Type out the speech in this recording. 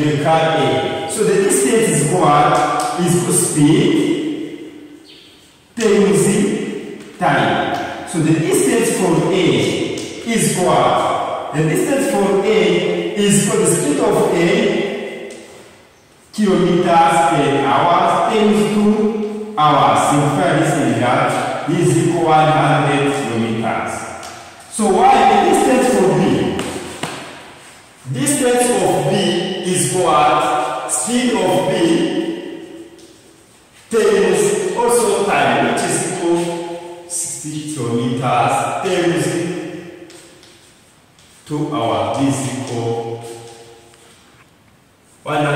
the car A. So the distance is what? Is for speed times time. So the distance from A is what? The distance from A is for the speed of A kilometers per hour times 2 hours. Simplify this in that is equal 100 kilometers. So why the distance for B? Distance of B is what? Speed of B times also time, which is equal 60 kilometers times 2 hours. This is equal 100.